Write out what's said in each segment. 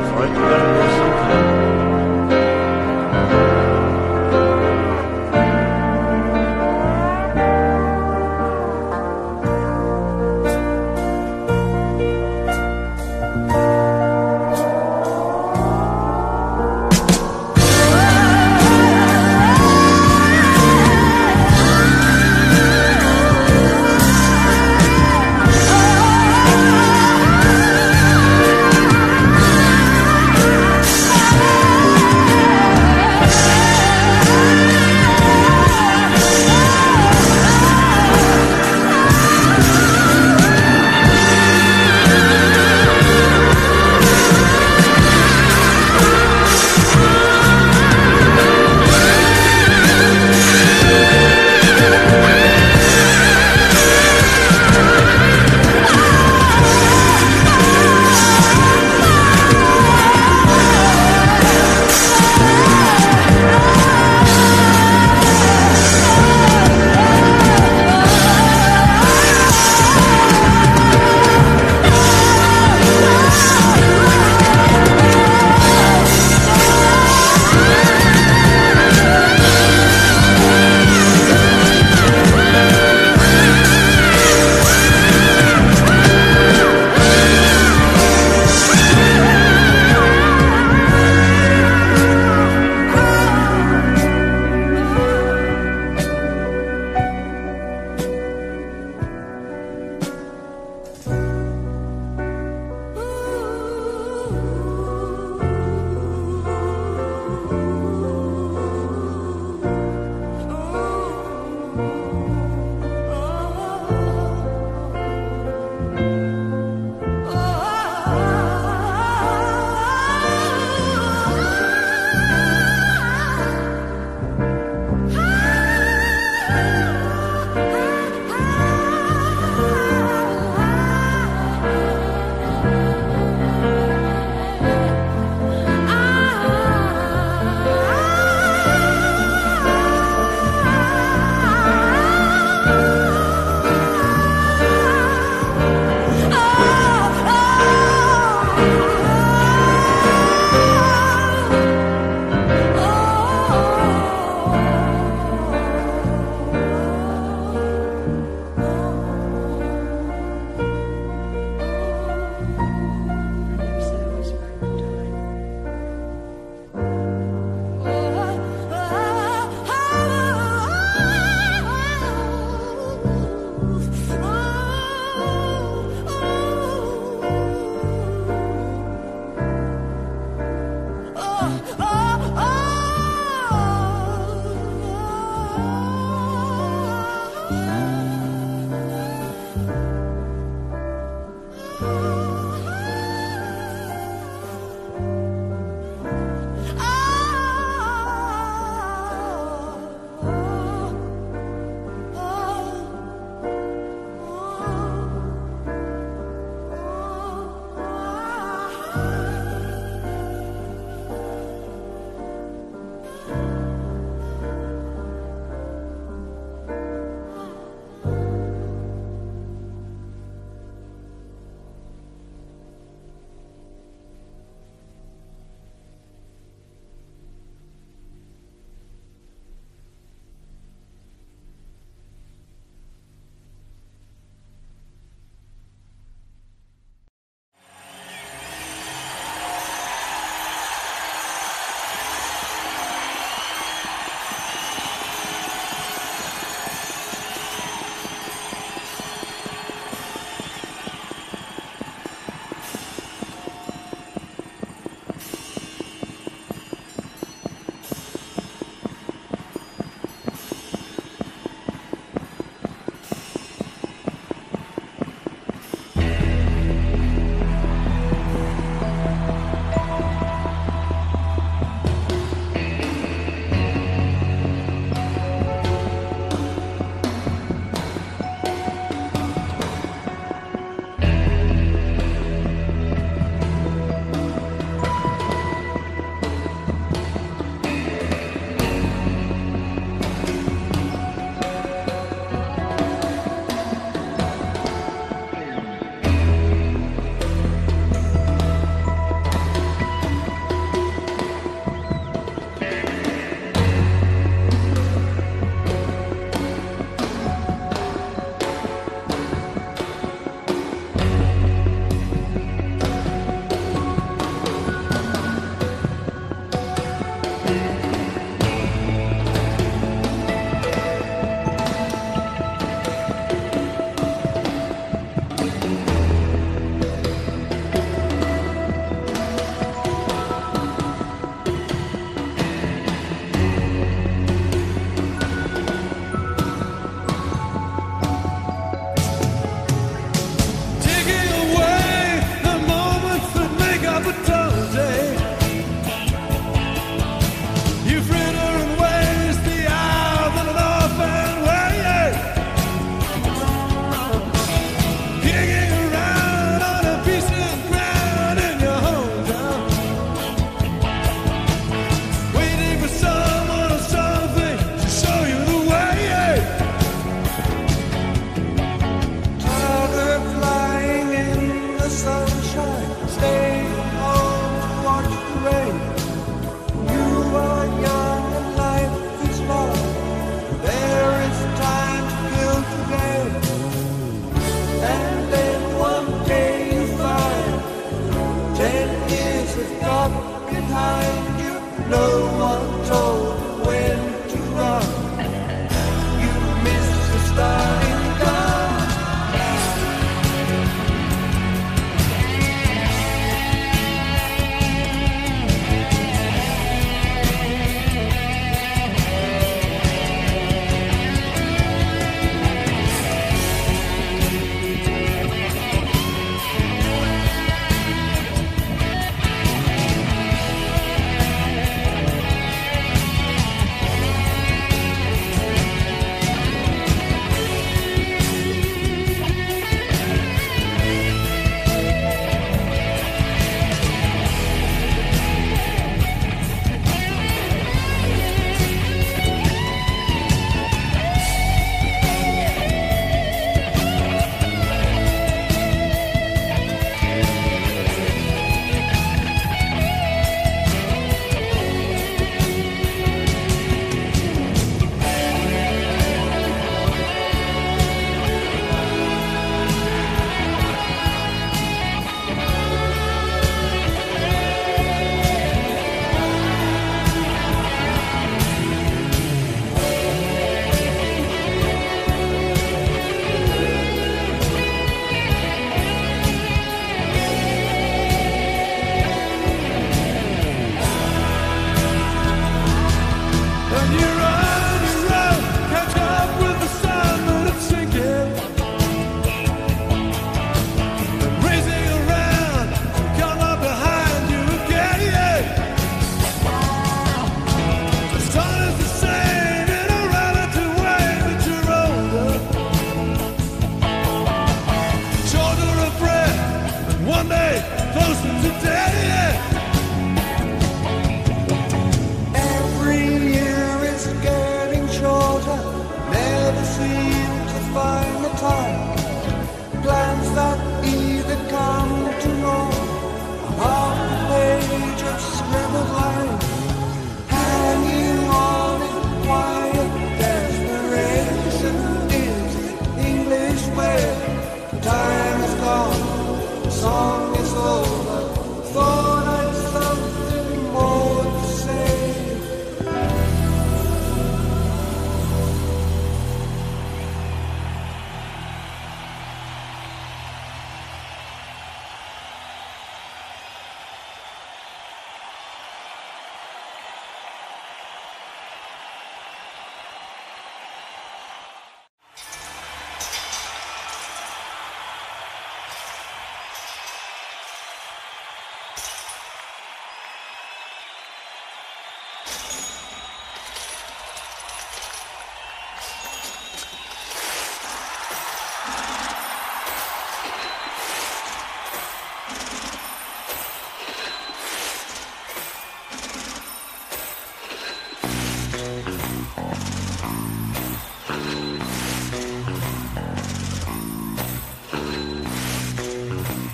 for it.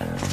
Monday,